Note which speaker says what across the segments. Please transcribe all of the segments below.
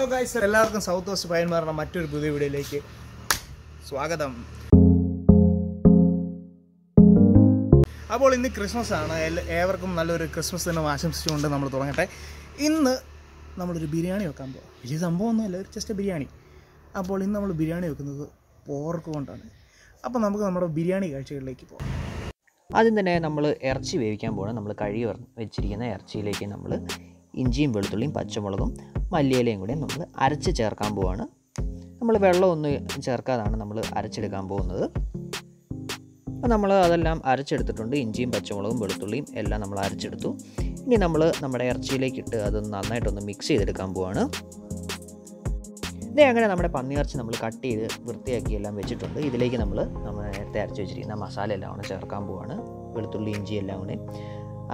Speaker 1: Hello എല്ലാവർക്കും south west പയന്മാരുടെ മറ്റൊരു പുതിയ വീഡിയോയിലേക്ക് സ്വാഗതം. അപ്പോൾ ഇന്ന് ക്രിസ്മസ് ആണ്. ഏവർക്കും നല്ലൊരു ക്രിസ്മസ് ദിനം ആശംസിച്ചുകൊണ്ട് നമ്മൾ തുടങ്ങട്ടെ. ഇന്ന് നമ്മളൊരു ബിരിയാണി വെക്കാൻ പോകാം വലിയ സംഭവമൊന്നുമല്ല ഒരു ജസ്റ്റ് ബിരിയാണി. അപ്പോൾ ഇന്ന് നമ്മൾ ബിരിയാണി വെക്കുന്നത് പോർക്ക് കൊണ്ടാണ്. അപ്പോൾ നമുക്ക് നമ്മുടെ ബിരിയാണി കാഴ്ചകളിലേക്ക് പോകാം
Speaker 2: ആദ്യം തന്നെ നമ്മൾ ഇറച്ചി വേവിക്കാൻ പോകണം നമ്മൾ കഴുകി വെച്ചിരിക്കുന്ന ഇറച്ചിയിലേക്ക് നമ്മൾ ഇഞ്ചിയും വെളുത്തുള്ളിയും പച്ചമുളകും മല്ലിയിലയും കൂടി നമ്മൾ അരച്ച് ചേർക്കാൻ പോവാണ്. നമ്മൾ വെള്ളമൊന്നും ചേർക്കാതാണ് നമ്മൾ അരച്ചെടുക്കാൻ പോകുന്നത്. അപ്പോൾ നമ്മൾ അതെല്ലാം അരച്ചെടുത്തിട്ടുണ്ട്. ഇഞ്ചിയും പച്ചമുളകും വെളുത്തുള്ളിയും എല്ലാം നമ്മൾ അരച്ചെടുത്തു. ഇനി നമ്മൾ നമ്മുടെ ഇറച്ചിയിലേക്ക് ഇട്ട് അത് നന്നായിട്ടൊന്ന് മിക്സ് ചെയ്തെടുക്കാൻ പോവാണ്. ഇതേ അങ്ങനെ നമ്മുടെ പന്നിയിറച്ചി നമ്മൾ കട്ട് ചെയ്ത് വൃത്തിയാക്കി എല്ലാം വെച്ചിട്ടുണ്ട്. ഇതിലേക്ക് നമ്മൾ നമ്മൾ നേരത്തെ അരച്ച് വെച്ചിരിക്കുന്ന മസാല എല്ലാം കൂടെ ചേർക്കാൻ പോവാണ്. വെളുത്തുള്ളി ഇഞ്ചി എല്ലാം കൂടെ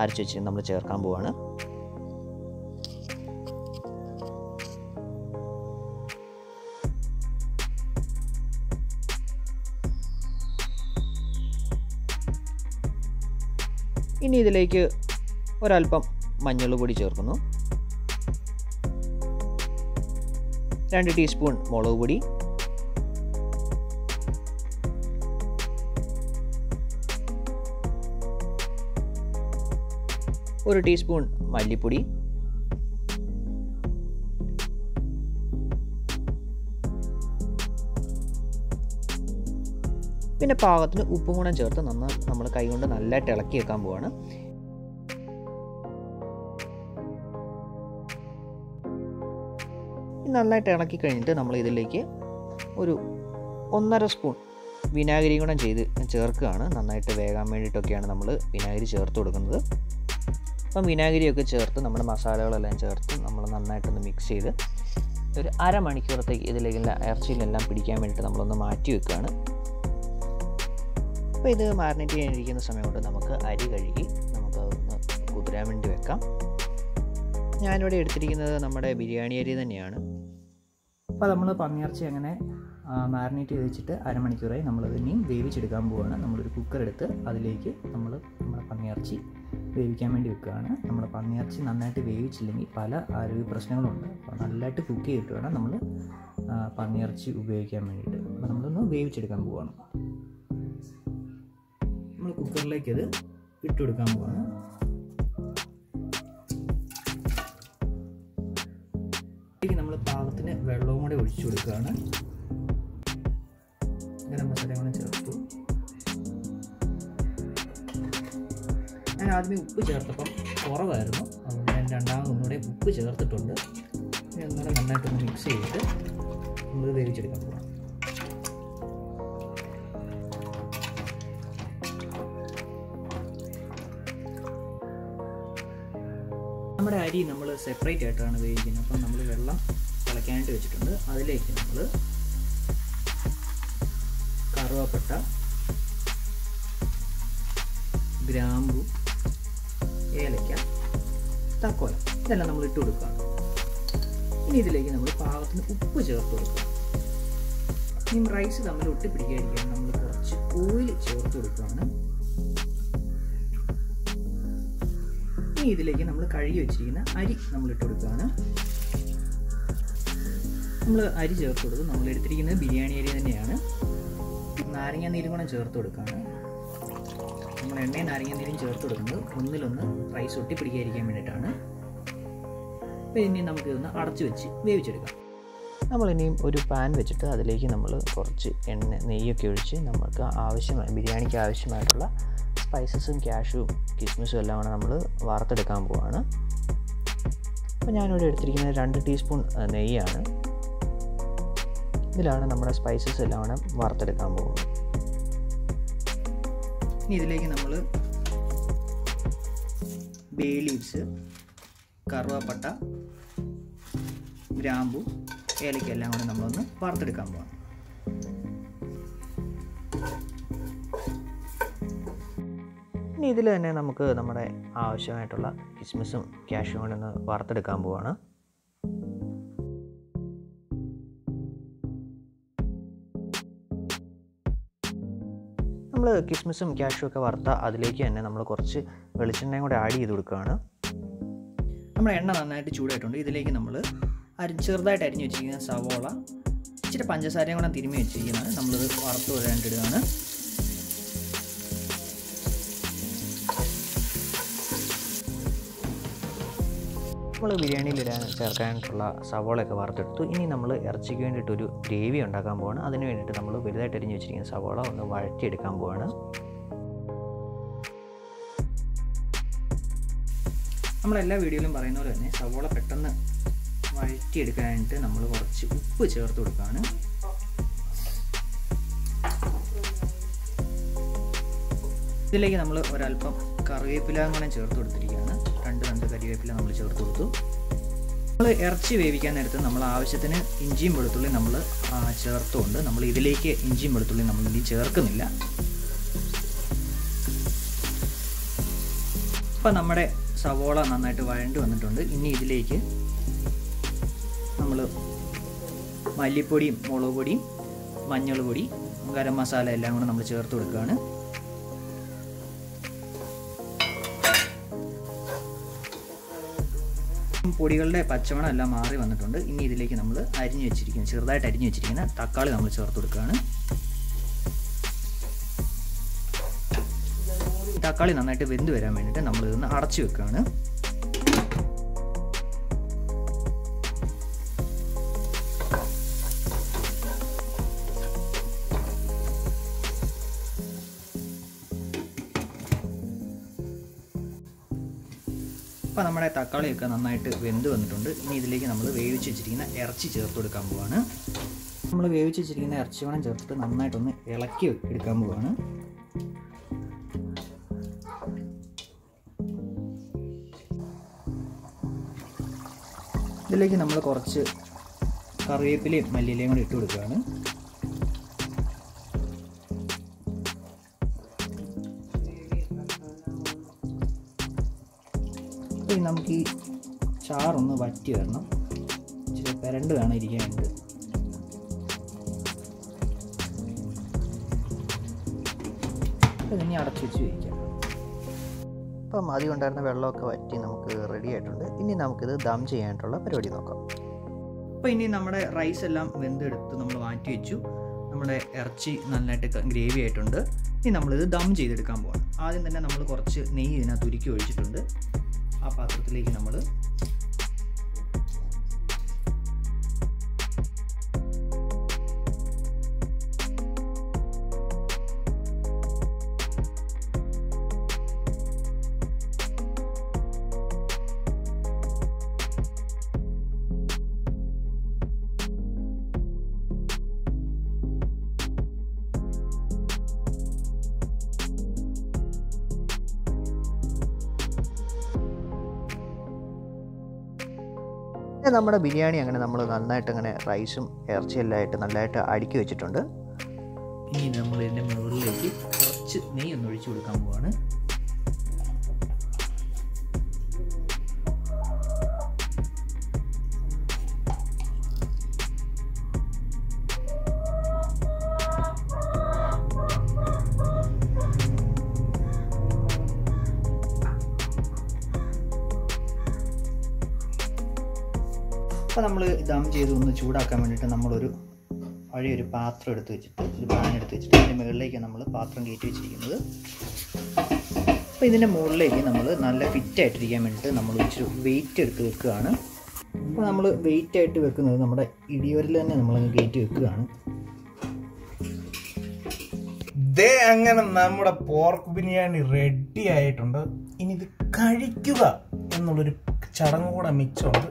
Speaker 2: അരച്ച് വെച്ചിട്ട് നമ്മൾ ചേർക്കാൻ പോവാണ്. ഇനി ഇതിലേക്ക് ഒരല്പം മഞ്ഞൾ പൊടി ചേർക്കുന്നു. രണ്ട് ടീസ്പൂൺ മുളക് പൊടി. ഒരു ടീസ്പൂൺ മല്ലിപ്പൊടി. പിന്നെ പാകത്തിന് ഉപ്പും കൂടെ ചേർത്ത് നന്ന നമ്മൾ കൈകൊണ്ട് നല്ലതായിട്ട് ഇളക്കി വെക്കാൻ പോവാണ്. നന്നായിട്ട് ഇളക്കി കഴിഞ്ഞിട്ട് നമ്മൾ ഇതിലേക്ക് ഒരു ഒന്നര സ്പൂൺ വിനാഗിരി കൂടെ ചെയ്ത് ചേർക്കുകയാണ്. നന്നായിട്ട് വേകാൻ വേണ്ടിയിട്ടൊക്കെയാണ് നമ്മൾ വിനാഗിരി ചേർത്ത് കൊടുക്കുന്നത്. അപ്പം വിനാഗിരിയൊക്കെ ചേർത്ത് നമ്മുടെ മസാലകളെല്ലാം ചേർത്ത് നമ്മൾ നന്നായിട്ടൊന്ന് മിക്സ് ചെയ്ത് ഒരു അരമണിക്കൂറത്തേക്ക് ഇതിലേക്കുള്ള ഇറച്ചിയിലെല്ലാം പിടിക്കാൻ വേണ്ടിയിട്ട് നമ്മളൊന്ന് മാറ്റി വെക്കുകയാണ്. അപ്പോൾ ഇത് മാരിനേറ്റ് ചെയ്യാനിരിക്കുന്ന സമയം കൊണ്ട് നമുക്ക് അരി കഴുകി നമുക്ക് അതൊന്ന് കുതിരാൻ വേണ്ടി വെക്കാം. ഞാനിവിടെ എടുത്തിരിക്കുന്നത് നമ്മുടെ ബിരിയാണി അരി തന്നെയാണ്.
Speaker 1: അപ്പോൾ നമ്മൾ പന്നിയിറച്ചി അങ്ങനെ മാരിനേറ്റ് ചെയ്ത് വെച്ചിട്ട് അരമണിക്കൂറായി നമ്മൾ ഇനിയും വേവിച്ചെടുക്കാൻ പോവുകയാണ് നമ്മളൊരു കുക്കർ എടുത്ത് അതിലേക്ക് നമ്മൾ നമ്മുടെ പന്നിയിറച്ചി വേവിക്കാൻ വേണ്ടി വെക്കുകയാണ്. നമ്മുടെ പന്നിയിറച്ചി നന്നായിട്ട് വേവിച്ചില്ലെങ്കിൽ പല ആരോഗ്യ പ്രശ്നങ്ങളുണ്ട്. അപ്പോൾ നല്ലതായിട്ട് കുക്ക് ചെയ്തിട്ട് വേണം നമ്മൾ പന്നിയിറച്ചി ഉപയോഗിക്കാൻ വേണ്ടിയിട്ട്. അപ്പോൾ നമ്മളൊന്ന് വേവിച്ചെടുക്കാൻ പോവുകയാണ് കുക്കറിലേക്ക് അത് ഇട്ടുകൊടുക്കാൻ പോവാണ്. ഇതിലേക്ക് നമ്മൾ പാകത്തിന് വെള്ളവും കൂടി ഒഴിച്ചു കൊടുക്കുകയാണ്. ഗരം മസാല കൂടെ ചേർത്തു. ഞാൻ ആദ്യമേ ഉപ്പ് ചേർത്തപ്പം കുറവായിരുന്നു. അതുകൊണ്ട് ഞാൻ രണ്ടാമത് ഒന്നുകൂടെ ഉപ്പ് ചേർത്തിട്ടുണ്ട്. ഇനി ഒന്നുകൂടെ നന്നായിട്ടൊന്ന് മിക്സ് ചെയ്തിട്ട് നമ്മൾ വേവിച്ചെടുക്കാൻ പോകണം അരി നമ്മൾ സെപ്പറേറ്റ് ആയിട്ടാണ് ഉപയോഗിക്കുന്നത് അപ്പം നമ്മൾ വെള്ളം തിളയ്ക്കാനായിട്ട് വെച്ചിട്ടുണ്ട്. അതിലേക്ക് നമ്മൾ കറുവപ്പട്ട ഗ്രാമ്പു ഏലക്ക തക്കോല ഇതെല്ലാം നമ്മൾ ഇട്ട് കൊടുക്കുകയാണ്. ഇനി ഇതിലേക്ക് നമ്മൾ പാകത്തിന് ഉപ്പ് ചേർത്ത് കൊടുക്കുക. ഇനി റൈസ് തമ്മിൽ ഒട്ടിപ്പിടിക്കാതിരിക്കാൻ നമ്മൾ കുറച്ച് ഓയിൽ ചേർത്ത് കൊടുക്കുകയാണ്. ഇനി ഇതിലേക്ക് നമ്മൾ കഴുകി വെച്ചിരിക്കുന്ന അരി നമ്മൾ ഇട്ട് കൊടുക്കുകയാണ്. നമ്മൾ അരി ചേർത്ത് കൊടുക്കും നമ്മൾ എടുത്തിരിക്കുന്നത് ബിരിയാണി അരി തന്നെയാണ്. നാരങ്ങ നീരും കൂടെ ചേർത്ത് കൊടുക്കുകയാണ്. നമ്മൾ എണ്ണയും നാരങ്ങ നീരും ചേർത്ത് കൊടുക്കുന്നത് ഒന്നിലൊന്ന് റൈസ് ഒട്ടിപ്പിടിക്കാതിരിക്കാൻ വേണ്ടിയിട്ടാണ്. അപ്പോൾ ഇനി നമുക്ക് ഇതൊന്ന് അടച്ചു വെച്ച് വേവിച്ചെടുക്കാം.
Speaker 2: നമ്മളിനിയും ഒരു പാൻ വെച്ചിട്ട് അതിലേക്ക് നമ്മൾ കുറച്ച് എണ്ണ നെയ്യൊക്കെ ഒഴിച്ച് നമുക്ക് ആവശ്യമായ ബിരിയാണിക്ക് ആവശ്യമായിട്ടുള്ള സ്പൈസസും ക്യാഷും കിസ്മിസും എല്ലാം കൂടെ നമ്മൾ വാർത്തെടുക്കാൻ പോവാണ്. അപ്പോൾ ഞാനിവിടെ എടുത്തിരിക്കുന്നത് രണ്ട് ടീസ്പൂൺ നെയ്യാണ്. ഇതിലാണ് നമ്മുടെ സ്പൈസസ് എല്ലാം കൂടെ വറുത്തെടുക്കാൻ പോകുന്നത്
Speaker 1: ഇനി ഇതിലേക്ക് നമ്മൾ ബേ ലീവ്സ് കറുവാപ്പട്ട ഗ്രാമ്പു ഏലയ്ക്കെല്ലാം കൂടെ നമ്മളൊന്ന് വാർത്തെടുക്കാൻ പോകാം
Speaker 2: ഇനി ഇതിൽ തന്നെ നമുക്ക് നമ്മുടെ ആവശ്യമായിട്ടുള്ള കിസ്മിസും ക്യാഷും കൂടെ ഒന്ന് വാർത്തെടുക്കാൻ പോവാണ്. നമ്മൾ കിസ്മിസും ക്യാഷും ഒക്കെ വറുത്ത അതിലേക്ക് തന്നെ നമ്മൾ കുറച്ച് വെളിച്ചെണ്ണയും കൂടെ ആഡ് ചെയ്ത് കൊടുക്കുകയാണ്.
Speaker 1: നമ്മുടെ എണ്ണ നന്നായിട്ട് ചൂടായിട്ടുണ്ട്. ഇതിലേക്ക് നമ്മൾ
Speaker 2: അരി ചെറുതായിട്ട് അരിഞ്ഞ് വെച്ചിരിക്കുന്ന സവോള ഇച്ചിരി പഞ്ചസാരയും കൂടെ തിരുമ്മി വെച്ചിരിക്കുന്നത് നമ്മളിത് വറുത്ത് വരാണ്ടിടുകയാണ്
Speaker 3: നമ്മൾ ബിരിയാണിയിലിടാൻ ചേർക്കാനായിട്ടുള്ള സവോളയൊക്കെ വറുത്തെടുത്തു. ഇനി നമ്മൾ ഇറച്ചിക്ക് വേണ്ടിയിട്ടൊരു ഗ്രേവി ഉണ്ടാക്കാൻ പോവാണ്. അതിന് വേണ്ടിയിട്ട് നമ്മൾ വലുതായിട്ട് അരിഞ്ഞ് വെച്ചിരിക്കുന്ന സവോള ഒന്ന് വഴറ്റിയെടുക്കാൻ പോവാണ്.
Speaker 2: നമ്മളെല്ലാ വീഡിയോയിലും പറയുന്ന പോലെ തന്നെ സവോള പെട്ടെന്ന് വഴറ്റിയെടുക്കാനായിട്ട് നമ്മൾ കുറച്ച് ഉപ്പ് ചേർത്ത് കൊടുക്കുകയാണ്. ഇതിലേക്ക് നമ്മൾ ഒരല്പം കറിവേപ്പില കൂടെ ചേർത്ത് രണ്ട് കറിവേപ്പില നമ്മൾ ചേർത്ത് കൊടുത്തു. നമ്മൾ ഇറച്ചി വേവിക്കാൻ നേരത്ത് നമ്മൾ ആവശ്യത്തിന് ഇഞ്ചിയും വെളുത്തുള്ളിയും നമ്മൾ ചേർത്തുകൊണ്ട് നമ്മൾ ഇതിലേക്ക് ഇഞ്ചിയും വെളുത്തുള്ളിയും നമ്മൾ ഇനി ചേർക്കുന്നില്ല. അപ്പം നമ്മുടെ സവോള നന്നായിട്ട് വഴണ്ട് വന്നിട്ടുണ്ട്. ഇനി ഇതിലേക്ക് നമ്മൾ മല്ലിപ്പൊടിയും മുളക് പൊടിയും മഞ്ഞൾ പൊടി ഗരം മസാല എല്ലാം കൂടെ നമ്മൾ ചേർത്ത് കൊടുക്കുകയാണ്. പൊടികളുടെ പച്ചമണം എല്ലാം മാറി വന്നിട്ടുണ്ട്. ഇനി ഇതിലേക്ക് നമ്മൾ അരിഞ്ഞു വെച്ചിരിക്കുന്ന ചെറുതായിട്ട് അരിഞ്ഞു വെച്ചിരിക്കുന്ന തക്കാളി നമ്മൾ ചേർത്ത് കൊടുക്കുകയാണ്. തക്കാളി നന്നായിട്ട് വെന്ത് വരാൻ വേണ്ടിയിട്ട് നമ്മൾ ഇതൊന്ന് അടച്ചു വെക്കുകയാണ്. അപ്പോൾ നമ്മുടെ തക്കാളിയൊക്കെ നന്നായിട്ട് വെന്ത് വന്നിട്ടുണ്ട്. ഇനി ഇതിലേക്ക് നമ്മൾ വേവിച്ച് വെച്ചിരിക്കുന്ന ഇറച്ചി ചേർത്ത് കൊടുക്കാൻ പോവാണ്. നമ്മൾ വേവിച്ച് വെച്ചിരിക്കുന്ന ഇറച്ചി വേണം ചേർത്തിട്ട് നന്നായിട്ടൊന്ന് ഇളക്കി എടുക്കാൻ പോവാണ്. ഇതിലേക്ക് നമ്മൾ കുറച്ച് കറിവേപ്പിലയും മല്ലിയിലയും കൂടി ഇട്ട് കൊടുക്കുകയാണ്. അപ്പോൾ ഇനി നമുക്ക് ഈ ചാറൊന്ന് വറ്റി വരണം. ഇച്ചിരി പെരണ്ട് വേണം ഇരിക്കാനുണ്ട് അപ്പോൾ ഇനി അടച്ചു വെച്ച് വയ്ക്കാം
Speaker 3: അപ്പം ആദ്യം ഉണ്ടായിരുന്ന വെള്ളമൊക്കെ വറ്റി നമുക്ക് റെഡി ആയിട്ടുണ്ട്. ഇനി നമുക്കിത് ദം ചെയ്യാനായിട്ടുള്ള പരിപാടി നോക്കാം.
Speaker 2: അപ്പോൾ ഇനി നമ്മുടെ റൈസ് എല്ലാം വെന്തെടുത്ത് നമ്മൾ മാറ്റി വെച്ചു. നമ്മുടെ ഇറച്ചി നന്നായിട്ട് ഗ്രേവി ആയിട്ടുണ്ട്. ഇനി നമ്മളിത് ദം ചെയ്തെടുക്കാൻ പോകണം ആദ്യം തന്നെ നമ്മൾ കുറച്ച് നെയ്യ് ഇതിനകത്ത് ഉരുക്കി ഒഴിച്ചിട്ടുണ്ട്. ആ പാത്രത്തിലേക്ക് നമ്മൾ
Speaker 3: പിന്നെ നമ്മുടെ ബിരിയാണി അങ്ങനെ നമ്മൾ നന്നായിട്ട് അങ്ങനെ റൈസും ഇറച്ചിയെല്ലാം ആയിട്ട് നല്ലതായിട്ട് അടുക്കി വെച്ചിട്ടുണ്ട്.
Speaker 2: ഇനി നമ്മൾ ഇതിന്റെ മുകളിലേക്ക് കുറച്ച് നെയ്യ് ഒന്ന് ഒഴിച്ചു കൊടുക്കാൻ പോവാണ്. അപ്പോൾ നമ്മൾ ദം ചെയ്ത് ഒന്ന് ചൂടാക്കാൻ വേണ്ടിയിട്ട് നമ്മളൊരു പഴയൊരു പാത്രം എടുത്ത് വെച്ചിട്ട് ഒരു പാൻ എടുത്ത് വെച്ചിട്ട് അതിന്റെ മുകളിലേക്ക് നമ്മൾ പാത്രം കയറ്റി വെച്ചിരിക്കുന്നത്. അപ്പോൾ ഇതിന്റെ മുകളിലേക്ക് നമ്മൾ നല്ല ഫിറ്റായിട്ടിരിക്കാൻ വേണ്ടിയിട്ട് നമ്മൾ ഇച്ചിരി വെയിറ്റ് എടുത്ത് വെക്കുകയാണ്. അപ്പോൾ നമ്മൾ വെയിറ്റ് ആയിട്ട് വെക്കുന്നത് നമ്മുടെ ഇടിയോരിൽ തന്നെ നമ്മൾ കയറ്റി വെക്കുകയാണ്.
Speaker 1: ദേ അങ്ങനെ നമ്മുടെ പോർക്ക് ബിരിയാണി റെഡി ആയിട്ടുണ്ട്. ഇനി ഇത് കഴിക്കുക എന്നുള്ളൊരു ചടങ്ങ് കൂടെ മിച്ചമുണ്ട്.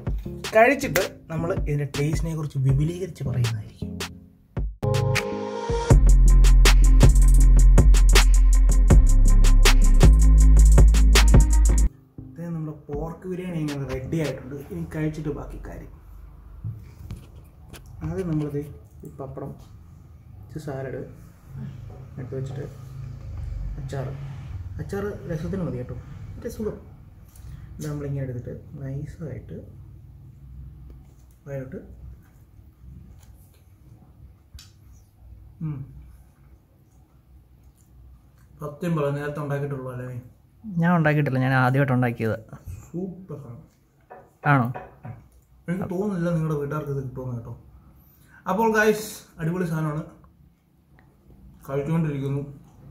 Speaker 1: കഴിച്ചിട്ട് നമ്മൾ ഇതിന്റെ ടേസ്റ്റിനെ കുറിച്ച് വിപുലീകരിച്ച് പറയുന്നതായിരിക്കും. നമ്മുടെ പോർക്ക് ബിരിയാണി ഇങ്ങനെ റെഡി ആയിട്ടുണ്ട്. ഇനി കഴിച്ചിട്ട് ബാക്കി കാര്യം. ആദ്യം നമ്മളിത് ഈ പപ്പടം സാലഡ് എടുത്ത് വെച്ചിട്ട് അച്ചാറ് അച്ചാറ് രസത്തിന് മതി കേട്ടോ. സുഖം. ഇത് നമ്മളിങ്ങനെ എടുത്തിട്ട് നൈസായിട്ട് വയലോട്ട് സത്യം പറയാം നേരത്തെ ഉണ്ടാക്കിയിട്ടുള്ളൂ അല്ലേ?
Speaker 2: ഞാൻ ഉണ്ടാക്കിയിട്ടില്ല. ഞാൻ ആദ്യമായിട്ട് ഉണ്ടാക്കിയത്.
Speaker 1: സൂപ്പർ
Speaker 2: ആണോ.
Speaker 1: എനിക്ക് തോന്നുന്നില്ല നിങ്ങളുടെ വീട്ടുകാർക്ക് ഇത് കിട്ടുമെന്ന് കേട്ടോ. അപ്പോൾ ഗായ്സ് അടിപൊളി സാധനമാണ്. കഴിച്ചുകൊണ്ടിരിക്കുന്നു.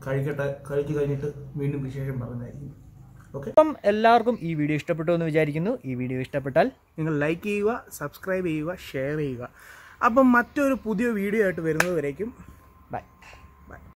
Speaker 1: കഴിക്കട്ടെ. കഴിച്ചു കഴിഞ്ഞിട്ട് വീണ്ടും വിശേഷം പറഞ്ഞായിരിക്കും. ഓക്കെ
Speaker 2: അപ്പം എല്ലാവർക്കും ഈ വീഡിയോ ഇഷ്ടപ്പെട്ടു എന്ന് വിചാരിക്കുന്നു. ഈ വീഡിയോ ഇഷ്ടപ്പെട്ടാൽ
Speaker 1: നിങ്ങൾ ലൈക്ക് ചെയ്യുക സബ്സ്ക്രൈബ് ചെയ്യുക ഷെയർ ചെയ്യുക. അപ്പം മറ്റൊരു പുതിയ വീഡിയോ ആയിട്ട് വരുന്നത് വരേക്കും.